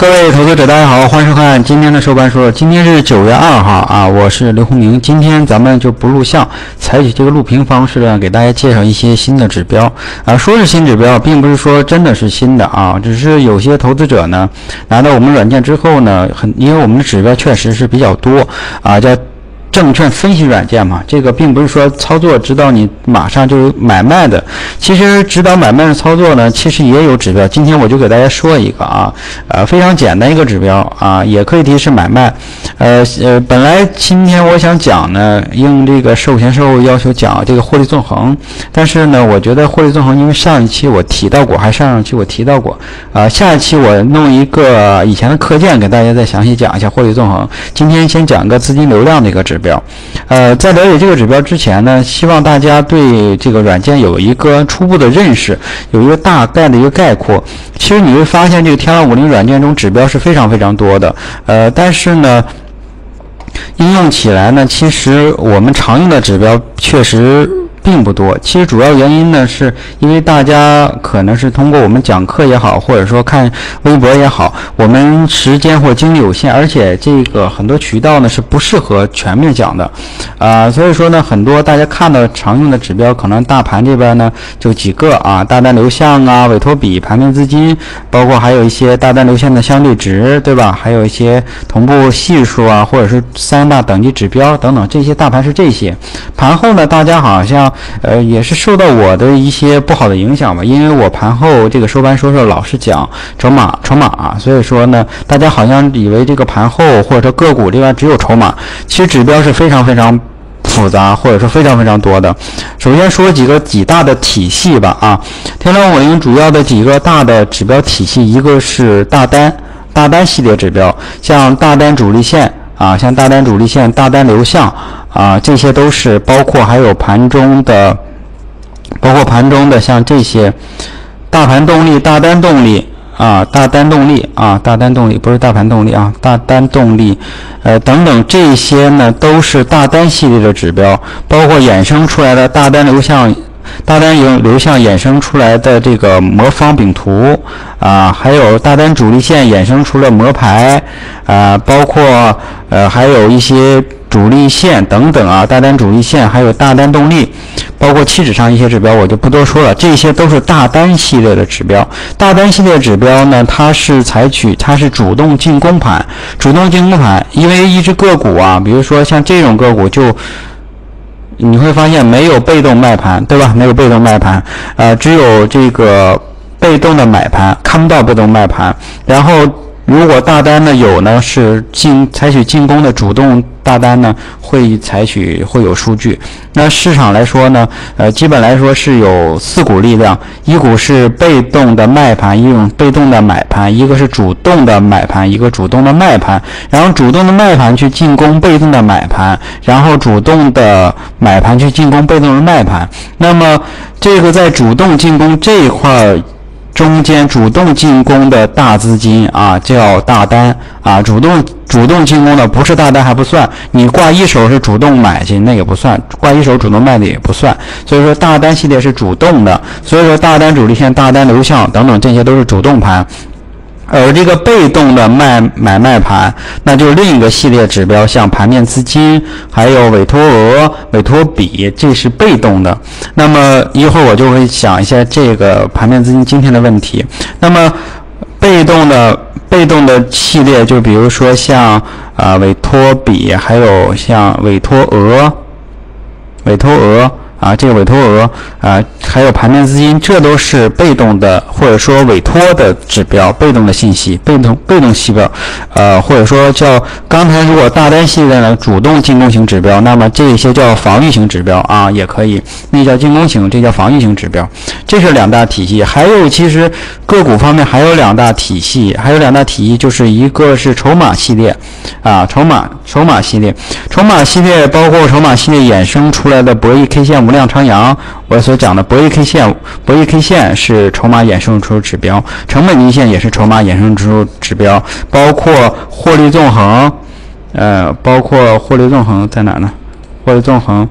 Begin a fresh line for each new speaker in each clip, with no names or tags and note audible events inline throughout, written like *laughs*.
各位投资者，大家好，欢迎收看今天的收盘说。今天是九月二号啊，我是刘红明。今天咱们就不录像，采取这个录屏方式呢，给大家介绍一些新的指标啊。说是新指标，并不是说真的是新的啊，只是有些投资者呢拿到我们软件之后呢，很因为我们的指标确实是比较多啊，叫。证券分析软件嘛，这个并不是说操作指导你马上就买卖的。其实指导买卖的操作呢，其实也有指标。今天我就给大家说一个啊，呃，非常简单一个指标啊，也可以提示买卖。呃呃，本来今天我想讲呢，应这个售前售后要求讲这个获利纵横，但是呢，我觉得获利纵横，因为上一期我提到过，还上上期我提到过，啊，下一期我弄一个以前的课件给大家再详细讲一下获利纵横。今天先讲个资金流量的一个指。标，标呃，在了解这个指标之前呢，希望大家对这个软件有一个初步的认识，有一个大概的一个概括。其实你会发现，这个天狼五零软件中指标是非常非常多的，呃，但是呢，应用起来呢，其实我们常用的指标确实。并不多，其实主要原因呢，是因为大家可能是通过我们讲课也好，或者说看微博也好，我们时间或精力有限，而且这个很多渠道呢是不适合全面讲的，啊，所以说呢，很多大家看到常用的指标，可能大盘这边呢就几个啊，大单流向啊，委托比、盘面资金，包括还有一些大单流向的相对值，对吧？还有一些同步系数啊，或者是三大等级指标等等，这些大盘是这些。盘后呢，大家好像。呃，也是受到我的一些不好的影响吧，因为我盘后这个收盘说说老是讲筹码筹码，所以说呢，大家好像以为这个盘后或者说个股这边只有筹码，其实指标是非常非常复杂，或者说非常非常多的。首先说几个几大的体系吧，啊，天狼五零主要的几个大的指标体系，一个是大单大单系列指标，像大单主力线啊，像大单主力线、大单流向。啊，这些都是包括还有盘中的，包括盘中的像这些大盘动力、大单动力啊，大单动力啊，大单动力不是大盘动力啊，大单动力，呃等等这些呢都是大单系列的指标，包括衍生出来的大单流向。大单流流向衍生出来的这个魔方饼图啊，还有大单主力线衍生出了魔牌啊，包括呃还有一些主力线等等啊，大单主力线还有大单动力，包括气质上一些指标我就不多说了，这些都是大单系列的指标。大单系列指标呢，它是采取它是主动进攻盘，主动进攻盘，因为一只个股啊，比如说像这种个股就。你会发现没有被动卖盘，对吧？没有被动卖盘，呃，只有这个被动的买盘，看不到被动卖盘。然后，如果大单呢有呢，是进采取进攻的主动。大单呢会采取会有数据，那市场来说呢，呃，基本来说是有四股力量，一股是被动的卖盘，一种被动的买盘，一个是主动的买盘，一个主动的卖盘，然后主动的卖盘去进攻被动的买盘，然后主动的买盘去进攻被动的卖盘，那么这个在主动进攻这一块儿。中间主动进攻的大资金啊，叫大单啊。主动主动进攻的不是大单还不算，你挂一手是主动买进，那也不算；挂一手主动卖的也不算。所以说大单系列是主动的，所以说大单主力线、大单流向等等这些都是主动盘。而这个被动的卖买卖盘，那就是另一个系列指标，像盘面资金，还有委托额、委托比，这是被动的。那么一会儿我就会讲一下这个盘面资金今天的问题。那么被动的被动的系列，就比如说像啊委托比，还有像委托额、委托额。啊，这个委托额啊，还有盘面资金，这都是被动的，或者说委托的指标，被动的信息，被动被动系标，呃，或者说叫刚才如果大单系列呢，主动进攻型指标，那么这些叫防御型指标啊，也可以，那叫进攻型，这叫防御型指标，这是两大体系。还有其实个股方面还有两大体系，还有两大体系，就是一个是筹码系列，啊，筹码筹码系列，筹码系列包括筹码系列衍生出来的博弈 K 线。量长阳，我所讲的博弈 K 线，博弈 K 线是筹码衍生出指标，成本均线也是筹码衍生出指标，包括获利纵横，呃，包括获利纵横在哪呢？获利纵横，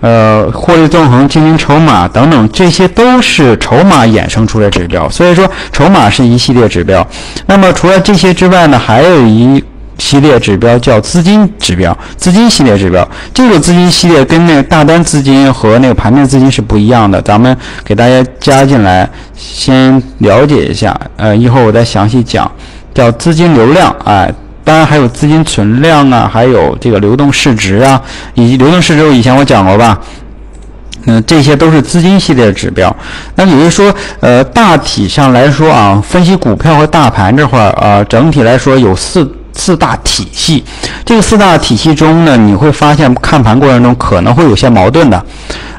呃，获利纵横、经营筹码等等，这些都是筹码衍生出的指标。所以说，筹码是一系列指标。那么除了这些之外呢，还有一系列指标叫资金指标，资金系列指标。这个资金系列跟那个大单资金和那个盘面资金是不一样的。咱们给大家加进来，先了解一下。呃，一会儿我再详细讲。叫资金流量，哎，当然还有资金存量啊，还有这个流动市值啊，以及流动市值，以前我讲过吧？嗯，这些都是资金系列指标。那也就是说，呃，大体上来说啊，分析股票和大盘这块儿啊，整体来说有四四大体系。这个四大体系中呢，你会发现看盘过程中可能会有些矛盾的。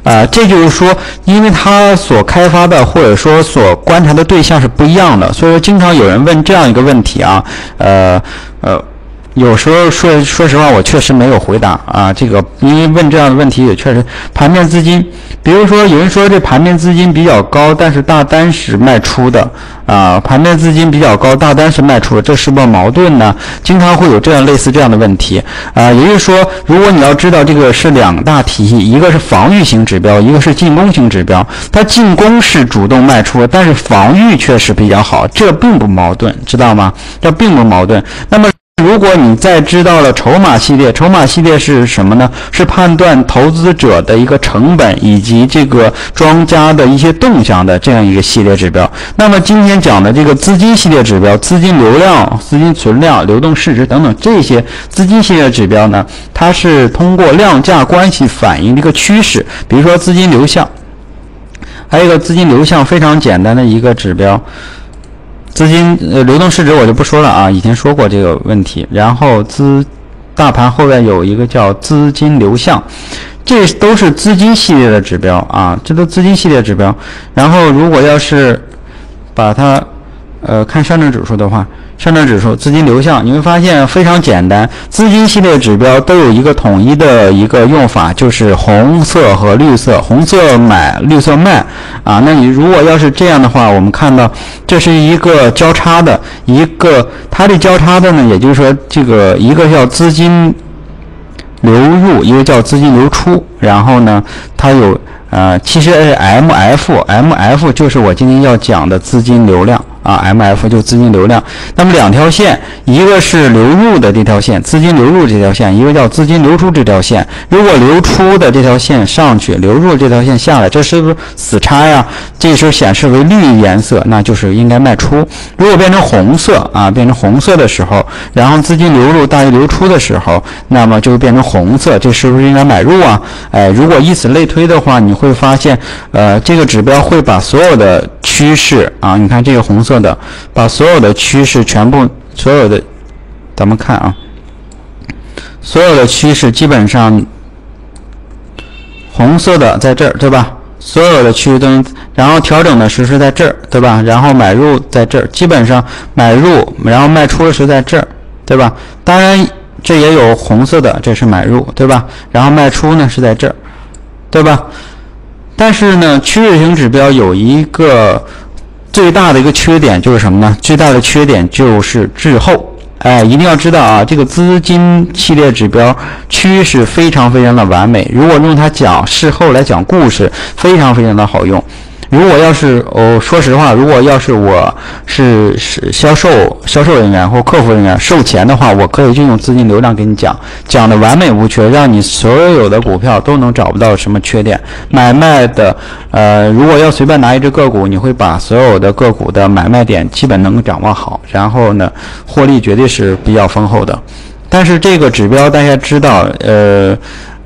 呃，这就是说，因为它所开发的或者说所观察的对象是不一样的，所以说经常有人问这样一个问题啊，呃呃。有时候说说实话，我确实没有回答啊。这个因为问这样的问题也确实，盘面资金，比如说有人说这盘面资金比较高，但是大单是卖出的啊。盘面资金比较高，大单是卖出的，这是不是矛盾呢？经常会有这样类似这样的问题啊。也就是说，如果你要知道这个是两大体系，一个是防御型指标，一个是进攻型指标。它进攻是主动卖出，但是防御确实比较好，这并不矛盾，知道吗？这并不矛盾。那么。如果你再知道了筹码系列，筹码系列是什么呢？是判断投资者的一个成本以及这个庄家的一些动向的这样一个系列指标。那么今天讲的这个资金系列指标，资金流量、资金存量、流动市值等等这些资金系列指标呢，它是通过量价关系反映一个趋势。比如说资金流向，还有一个资金流向非常简单的一个指标。资金呃流动市值我就不说了啊，以前说过这个问题。然后资大盘后面有一个叫资金流向，这都是资金系列的指标啊，这都资金系列指标。然后如果要是把它呃看上证指数的话。上证指数资金流向，你会发现非常简单，资金系列指标都有一个统一的一个用法，就是红色和绿色，红色买，绿色卖啊。那你如果要是这样的话，我们看到这是一个交叉的一个，它的交叉的呢，也就是说这个一个叫资金流入，一个叫资金流出，然后呢，它有呃，其实 M F M F 就是我今天要讲的资金流量。啊，M F 就资金流量，那么两条线，一个是流入的这条线，资金流入这条线，一个叫资金流出这条线。如果流出的这条线上去，流入这条线下来，这是不是死叉呀？这时候显示为绿颜色，那就是应该卖出。如果变成红色啊，变成红色的时候，然后资金流入大于流出的时候，那么就会变成红色，这是不是应该买入啊？哎，如果以此类推的话，你会会发现，呃，这个指标会把所有的趋势啊，你看这个红色。的把所有的趋势全部所有的，咱们看啊，所有的趋势基本上红色的在这儿，对吧？所有的趋势都，然后调整的时是在这儿，对吧？然后买入在这儿，基本上买入，然后卖出的是在这儿，对吧？当然这也有红色的，这是买入，对吧？然后卖出呢是在这儿，对吧？但是呢，趋势型指标有一个。最大的一个缺点就是什么呢？最大的缺点就是滞后。哎，一定要知道啊，这个资金系列指标趋势非常非常的完美。如果用它讲事后来讲故事，非常非常的好用。如果要是哦，说实话，如果要是我是是销售销售人员或客服人员售前的话，我可以就用资金流量给你讲，讲的完美无缺，让你所有的股票都能找不到什么缺点。买卖的，呃，如果要随便拿一只个股，你会把所有的个股的买卖点基本能够掌握好，然后呢，获利绝对是比较丰厚的。但是这个指标大家知道，呃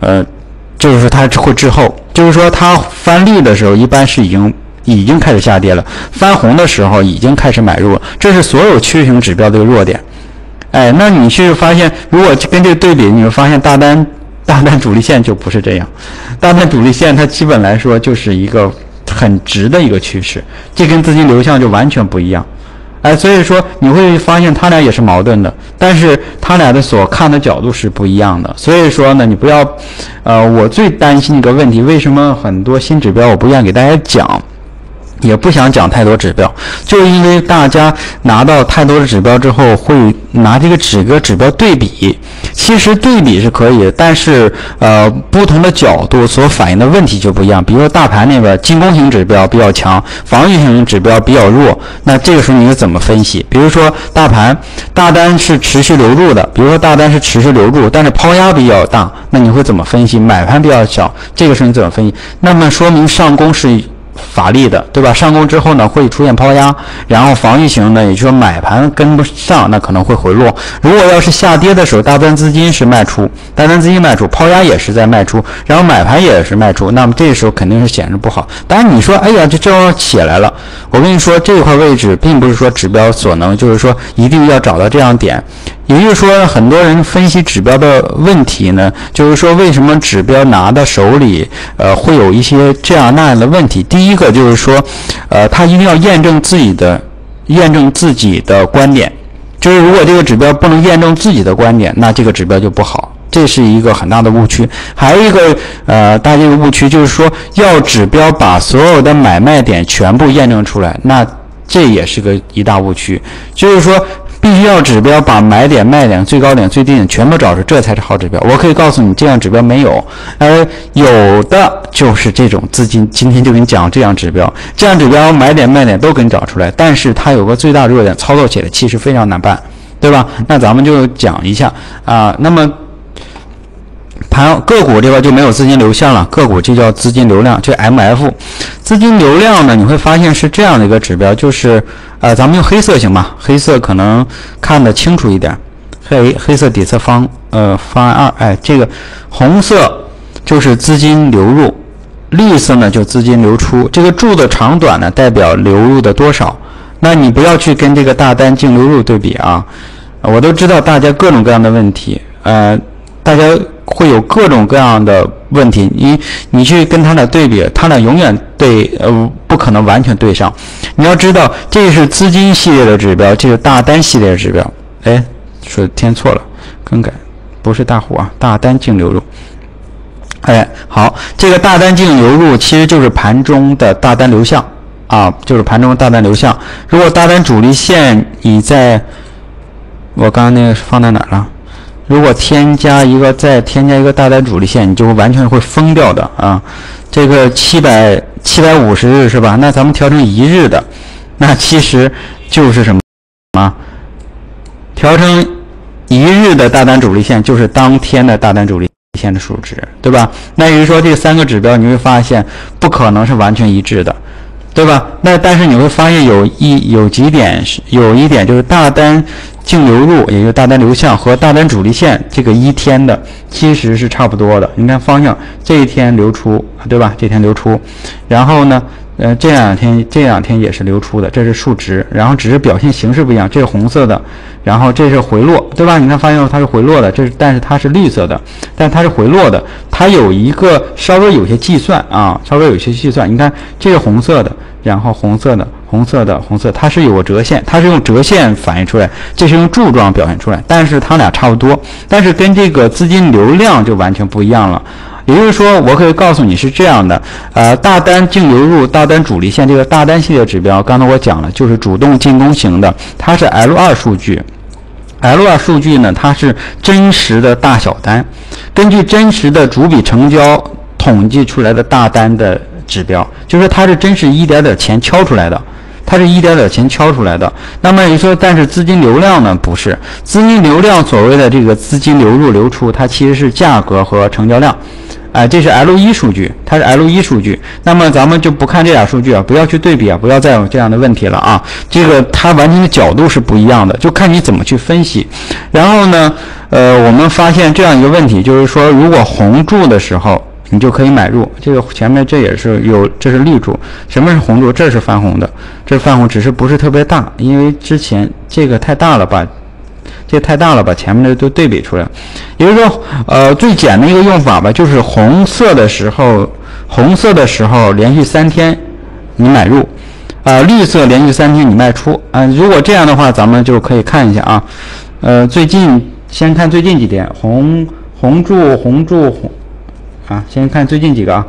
呃。就是它会滞后，就是说它翻绿的时候，一般是已经已经开始下跌了；翻红的时候，已经开始买入。这是所有趋势型指标的一个弱点。哎，那你去发现，如果跟这个对比，你会发现大单 *laughs* 大单主力线就不是这样，大单主力线它基本来说就是一个很直的一个趋势，这跟资金流向就完全不一样。哎，所以说你会发现他俩也是矛盾的，但是他俩的所看的角度是不一样的。所以说呢，你不要，呃，我最担心一个问题，为什么很多新指标我不愿意给大家讲？也不想讲太多指标，就因为大家拿到太多的指标之后，会拿这个指个指标对比。其实对比是可以，但是呃，不同的角度所反映的问题就不一样。比如说大盘那边进攻型指标比较强，防御型指标比较弱，那这个时候你是怎么分析？比如说大盘大单是持续流入的，比如说大单是持续流入，但是抛压比较大，那你会怎么分析？买盘比较小，这个时候你怎么分析？那么说明上攻是。乏力的，对吧？上攻之后呢，会出现抛压，然后防御型呢，也就是说买盘跟不上，那可能会回落。如果要是下跌的时候，大单资金是卖出，大单资金卖出，抛压也是在卖出，然后买盘也是卖出，那么这时候肯定是显示不好。当然你说，哎呀，这就要起来了。我跟你说，这块位置并不是说指标所能，就是说一定要找到这样点。也就是说，很多人分析指标的问题呢，就是说为什么指标拿到手里，呃，会有一些这样那样的问题。第一个就是说，呃，他一定要验证自己的，验证自己的观点。就是如果这个指标不能验证自己的观点，那这个指标就不好，这是一个很大的误区。还有一个呃，大一个误区就是说，要指标把所有的买卖点全部验证出来，那这也是个一大误区。就是说。必须要指标把买点、卖点、最高点、最低点全部找出，这才是好指标。我可以告诉你，这样指标没有，而有的就是这种资金。今天就给你讲这样指标，这样指标买点、卖点都给你找出来，但是它有个最大弱点，操作起来其实非常难办，对吧？那咱们就讲一下啊。那么盘个股这边就没有资金流向了，个股就叫资金流量，就 M F。资金流量呢，你会发现是这样的一个指标，就是。呃，咱们用黑色行吧？黑色可能看得清楚一点。黑黑色底侧方，呃，方案二，哎，这个红色就是资金流入，绿色呢就资金流出。这个柱的长短呢代表流入的多少。那你不要去跟这个大单净流入对比啊。我都知道大家各种各样的问题，呃，大家会有各种各样的问题。你你去跟他俩对比，他俩永远对，呃。不可能完全对上，你要知道这是资金系列的指标，这是大单系列的指标。哎，说填错了，更改，不是大户啊，大单净流入。哎，好，这个大单净流入其实就是盘中的大单流向啊，就是盘中大单流向。如果大单主力线你在，我刚刚那个放在哪儿了？如果添加一个再添加一个大单主力线，你就完全会疯掉的啊。这个七百七百五十日是吧？那咱们调成一日的，*laughs* 那其实就是什么啊？调成一日的大单主力线就是当天的大单主力线的数值，对吧？那也就是说这三个指标你会发现不可能是完全一致的，对吧？那但是你会发现有一有几点是有一点就是大单。净流入，也就是大单流向和大单主力线这个一天的其实是差不多的。你看方向，这一天流出，对吧？这天流出，然后呢，呃，这两天这两天也是流出的，这是数值，然后只是表现形式不一样。这是红色的，然后这是回落，对吧？你看发现它是回落的，这是但是它是绿色的，但它是回落的，它有一个稍微有些计算啊，稍微有些计算。你看这是红色的，然后红色的。红色的红色，它是有个折线，它是用折线反映出来，这是用柱状表现出来，但是它俩差不多，但是跟这个资金流量就完全不一样了。也就是说，我可以告诉你是这样的，呃，大单净流入、大单主力线这个大单系列指标，刚才我讲了，就是主动进攻型的，它是 L 二数据，L 二数据呢，它是真实的大小单，根据真实的主笔成交统计出来的大单的指标，就是它是真是一点点钱敲出来的。它是一点点钱敲出来的，那么你说，但是资金流量呢？不是资金流量，所谓的这个资金流入流出，它其实是价格和成交量，哎，这是 L 一数据，它是 L 一数据。那么咱们就不看这俩数据啊，不要去对比啊，不要再有这样的问题了啊。这个它完全的角度是不一样的，就看你怎么去分析。然后呢，呃，我们发现这样一个问题，就是说，如果红柱的时候。你就可以买入这个前面这也是有，这是绿柱。什么是红柱？这是泛红的，这是泛红，只是不是特别大，因为之前这个太大了，把这太大了，把前面的都对比出来。也就是说，呃，最简的一个用法吧，就是红色的时候，红色的时候连续三天你买入，啊，绿色连续三天你卖出。啊，如果这样的话，咱们就可以看一下啊，呃，最近先看最近几天，红红柱红柱红。啊，先看最近几个啊，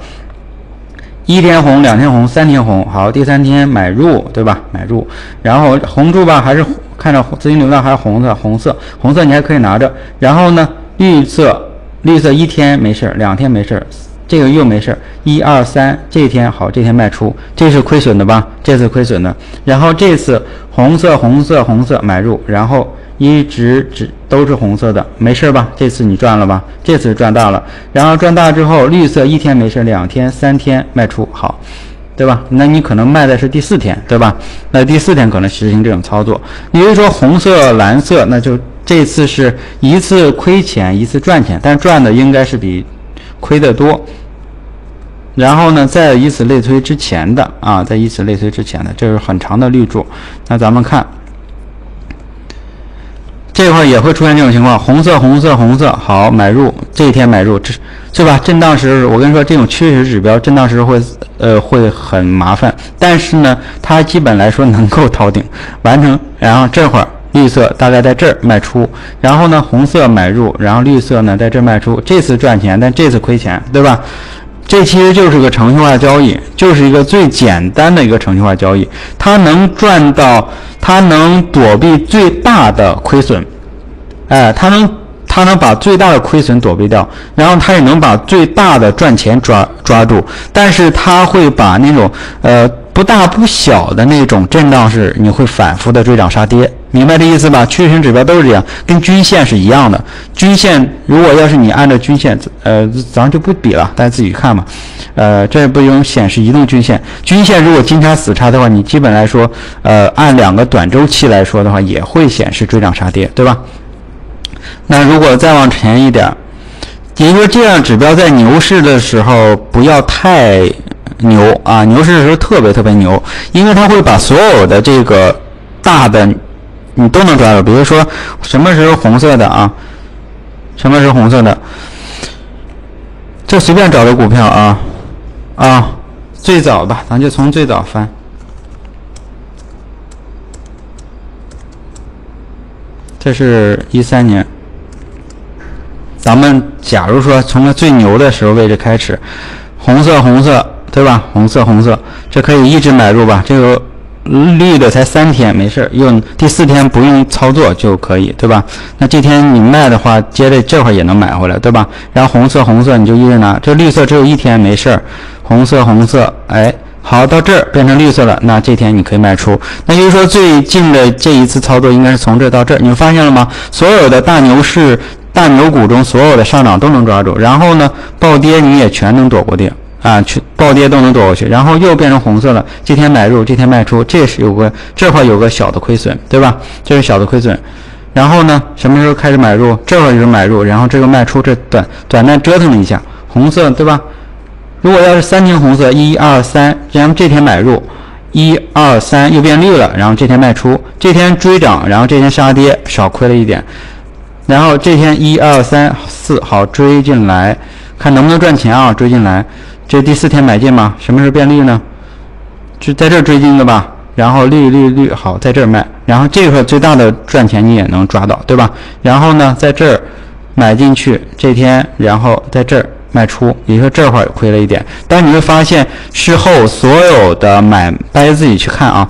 一天红，两天红，三天红，好，第三天买入，对吧？买入，然后红柱吧，还是看着资金流量还是红色，红色，红色你还可以拿着。然后呢，绿色，绿色一天没事儿，两天没事儿，这个又没事儿，一二三，这天好，这天卖出，这是亏损的吧？这次亏损的。然后这次红色，红色，红色买入，然后。一直只都是红色的，没事儿吧？这次你赚了吧？这次赚大了，然后赚大之后，绿色一天没事，两天、三天卖出好，对吧？那你可能卖的是第四天，对吧？那第四天可能实行这种操作。比如说红色、蓝色，那就这次是一次亏钱，一次赚钱，但赚的应该是比亏的多。然后呢，在以此类推之前的啊，在以此类推之前的，这是很长的绿柱。那咱们看。这块也会出现这种情况，红色、红色、红色，好买入，这一天买入，这是吧？震荡时，我跟你说，这种趋势指标震荡时会，呃，会很麻烦。但是呢，它基本来说能够 *laughs* 逃顶完成。然后这会儿绿色大概在这儿卖出，然后呢红色买入，然后绿色呢在这儿卖出。这次赚钱，但这次亏钱，对吧？这其实就是个程序化交易，就是一个最简单的一个程序化交易，它能赚到，它能躲避最大的亏损，哎，它能它能把最大的亏损躲避掉，然后它也能把最大的赚钱抓抓住，但是它会把那种呃。不大不小的那种震荡是你会反复的追涨杀跌，明白这意思吧？趋势型指标都是这样，跟均线是一样的。均线如果要是你按照均线，呃，咱就不比了，大家自己看吧。呃，这不用显示移动均线，均线如果金叉死叉的话，你基本来说，呃，按两个短周期来说的话，也会显示追涨杀跌，对吧？那如果再往前一点，也就是说，这样指标在牛市的时候不要太。牛啊，牛市的时候特别特别牛，因为它会把所有的这个大的你都能抓住。比如说什么时候红色的啊？什么是红色的？这随便找个股票啊啊，最早吧，咱就从最早翻。这是一三年，咱们假如说从最牛的时候位置开始，红色红色。对吧？红色，红色，这可以一直买入吧？这个绿的才三天，没事儿，用第四天不用操作就可以，对吧？那这天你卖的话，接着这会儿也能买回来，对吧？然后红色，红色你就一直拿，这绿色只有一天，没事儿。红色，红色，哎，好，到这儿变成绿色了，那这天你可以卖出。那就是说最近的这一次操作应该是从这到这儿，你们发现了吗？所有的大牛市、大牛股中，所有的上涨都能抓住，然后呢，暴跌你也全能躲过去。啊，去暴跌都能躲过去，然后又变成红色了。这天买入，这天卖出，这是有个这块有个小的亏损，对吧？这是小的亏损。然后呢，什么时候开始买入？这块就是买入，然后这个卖出，这短短暂折腾了一下，红色，对吧？如果要是三天红色，一二三，然后这天买入，一二三又变绿了，然后这天卖出，这天追涨，然后这天杀跌，少亏了一点。然后这天一二三四，好追进来，看能不能赚钱啊？追进来。这第四天买进吗？什么时候变绿呢？就在这儿追进的吧。然后绿绿绿，好，在这儿卖。然后这块最大的赚钱你也能抓到，对吧？然后呢，在这儿买进去，这天，然后在这儿卖出，也就是说这块亏了一点。但你会发现，事后所有的买，大家自己去看啊，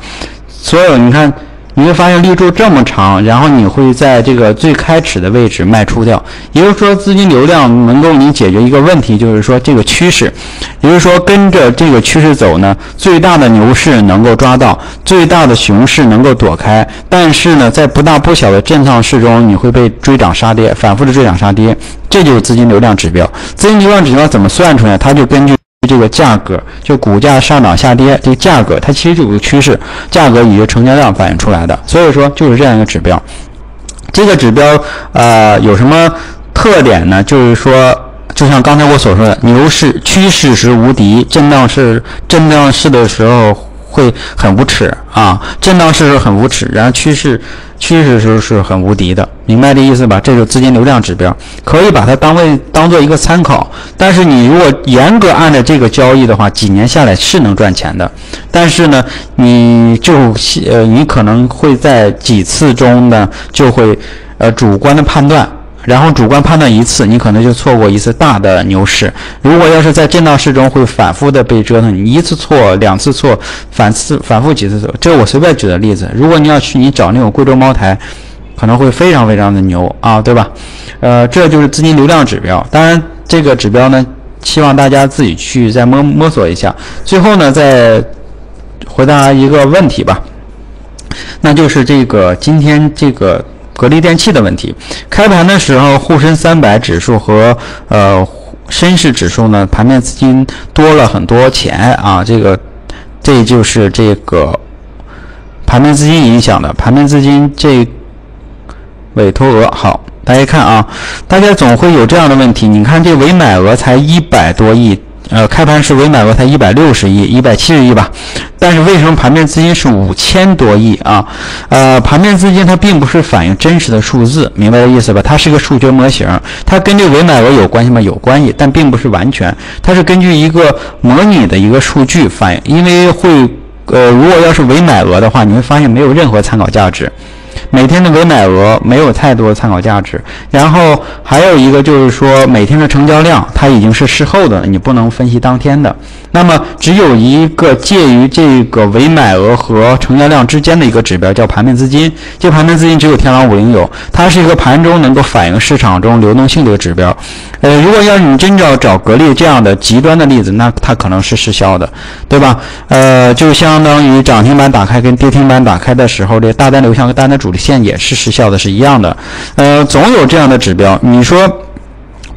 所有你看。你会发现绿柱这么长，然后你会在这个最开始的位置卖出掉，也就是说资金流量能够你解决一个问题，就是说这个趋势，也就是说跟着这个趋势走呢，最大的牛市能够抓到，最大的熊市能够躲开，但是呢，在不大不小的震荡市中，你会被追涨杀跌，反复的追涨杀跌，这就是资金流量指标。资金流量指标怎么算出来？它就根据。这个价格就股价上涨下跌，这个价格它其实就有个趋势，价格以及成交量反映出来的，所以说就是这样一个指标。这个指标呃有什么特点呢？就是说，就像刚才我所说的，牛市趋势时无敌，震荡市震荡市的时候会很无耻啊，震荡市是很无耻，然后趋势。趋势时候是很无敌的，明白这意思吧？这是资金流量指标，可以把它当为当做一个参考。但是你如果严格按照这个交易的话，几年下来是能赚钱的。但是呢，你就呃，你可能会在几次中呢，就会呃主观的判断然后主观判断一次，你可能就错过一次大的牛市。如果要是在震荡市中会反复的被折腾，你一次错，两次错，反次反复几次错，这我随便举的例子。如果你要去你找那种贵州茅台，可能会非常非常的牛啊，对吧？呃，这就是资金流量指标。当然，这个指标呢，希望大家自己去再摸摸索一下。最后呢，再回答一个问题吧，那就是这个今天这个。格力电器的问题，开盘的时候沪深三百指数和呃深市指数呢，盘面资金多了很多钱啊，这个这就是这个盘面资金影响的，盘面资金这委托额好，大家看啊，大家总会有这样的问题，你看这委买额才一百多亿。呃，开盘时委买额才一百六十亿、一百七十亿吧，但是为什么盘面资金是五千多亿啊？呃，盘面资金它并不是反映真实的数字，明白这意思吧？它是个数学模型，它跟这个委买额有关系吗？有关系，但并不是完全，它是根据一个模拟的一个数据反映，因为会，呃，如果要是委买额的话，你会发现没有任何参考价值。每天的委买额没有太多参考价值，然后还有一个就是说每天的成交量它已经是事后的，你不能分析当天的。那么只有一个介于这个委买额和成交量之间的一个指标叫盘面资金，这盘面资金只有天狼五零有，它是一个盘中能够反映市场中流动性的一个指标。呃，如果要你真找找格力这样的极端的例子，那它可能是失效的，对吧？呃，就相当于涨停板打开跟跌停板打开的时候，这大单流向和单的主力线也是失效的，是一样的。呃，总有这样的指标，你说，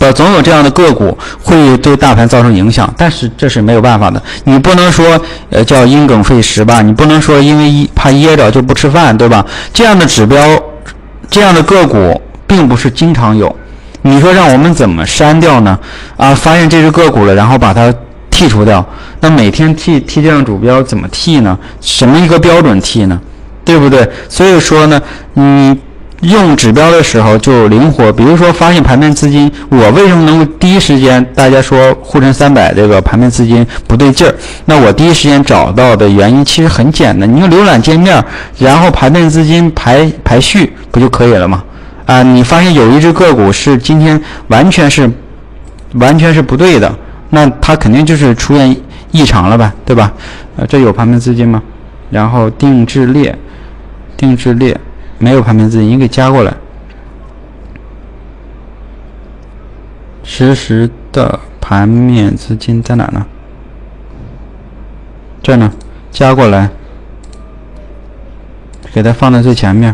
呃，总有这样的个股会对大盘造成影响，但是这是没有办法的。你不能说，呃，叫因梗废食吧？你不能说因为一怕噎着就不吃饭，对吧？这样的指标，这样的个股并不是经常有。你说让我们怎么删掉呢？啊，发现这只个股了，然后把它剔除掉。那每天剔剔这样主标怎么剔呢？什么一个标准剔呢？对不对？所以说呢，你用指标的时候就灵活。比如说发现盘面资金，我为什么能够第一时间大家说沪深三百这个盘面资金不对劲儿？那我第一时间找到的原因其实很简单，你用浏览界面，然后盘面资金排排序不就可以了吗？啊，你发现有一只个股是今天完全是，完全是不对的，那它肯定就是出现异常了吧，对吧？呃，这有盘面资金吗？然后定制列，定制列没有盘面资金，你给加过来。实时的盘面资金在哪呢？这呢，加过来，给它放在最前面。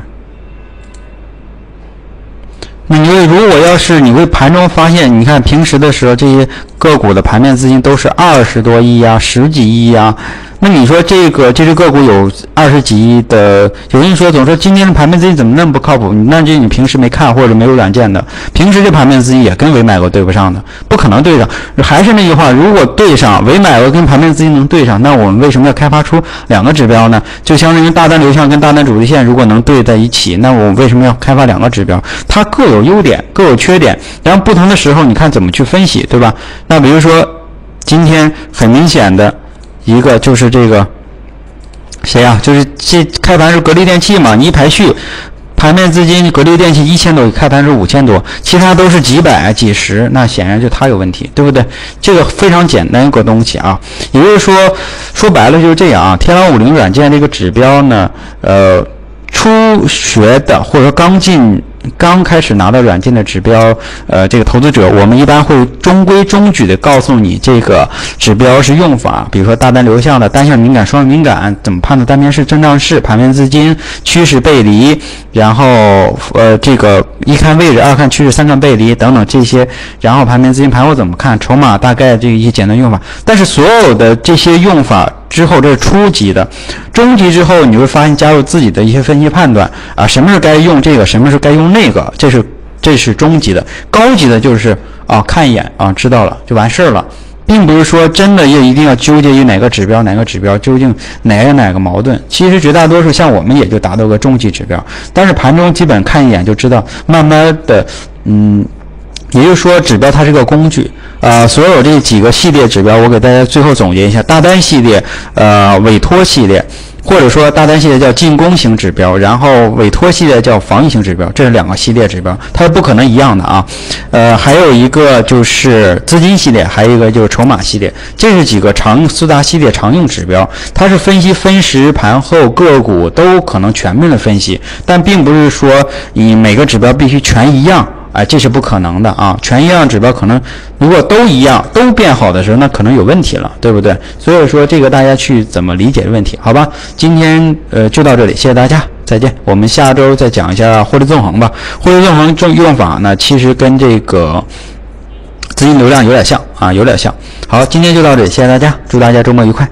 那你如果要是你会盘中发现，你看平时的时候这些个股的盘面资金都是二十多亿呀、十几亿呀。那你说这个这只个股有二十几亿的，有人说总说今天的盘面资金怎么那么不靠谱？那就你平时没看或者没有软件的，平时这盘面资金也跟委买额对不上的，不可能对上。还是那句话，如果对上委买额跟盘面资金能对上，那我们为什么要开发出两个指标呢？就相当于大单流向跟大单主力线如果能对在一起，那我为什么要开发两个指标？它各有优点，各有缺点，然后不同的时候你看怎么去分析，对吧？那比如说今天很明显的。一个就是这个谁呀？就是这开盘是格力电器嘛？你一排序，盘面资金格力电器一千多，开盘是五千多，其他都是几百、几十，那显然就它有问题，对不对？这个非常简单一个东西啊。也就是说，说白了就是这样啊。天狼五零软件这个指标呢，呃，初学的或者说刚进。刚开始拿到软件的指标，呃，这个投资者，我们一般会中规中矩的告诉你这个指标是用法，比如说大单流向的单向敏感、双向敏感，怎么判断单边是、震荡式、盘面资金、趋势背离，然后呃，这个一看位置，二看趋势，三看背离等等这些，然后盘面资金盘后怎么看，筹码大概这一些简单用法，但是所有的这些用法。之后这是初级的，中级之后你会发现加入自己的一些分析判断啊，什么是该用这个，什么是该用那个，这是这是中级的，高级的就是啊看一眼啊知道了就完事儿了，并不是说真的要一定要纠结于哪个指标哪个指标究竟哪个哪个矛盾，其实绝大多数像我们也就达到个中级指标，但是盘中基本看一眼就知道，慢慢的嗯。也就是说，指标它是个工具啊。所有这几个系列指标，我给大家最后总结一下：大单系列、呃委托系列，或者说大单系列叫进攻型指标，然后委托系列叫防御型指标，这是两个系列指标，它是不可能一样的啊。呃，还有一个就是资金系列，还有一个就是筹码系列，这是几个常四大系列常用指标，它是分析分时、盘后个股都可能全面的分析，但并不是说你每个指标必须全一样。哎，这是不可能的啊！全一样指标可能，如果都一样都变好的时候，那可能有问题了，对不对？所以说这个大家去怎么理解问题？好吧，今天呃就到这里，谢谢大家，再见。我们下周再讲一下获利纵横吧。获利纵横这用法呢，其实跟这个资金流量有点像啊，有点像。好，今天就到这里，谢谢大家，祝大家周末愉快。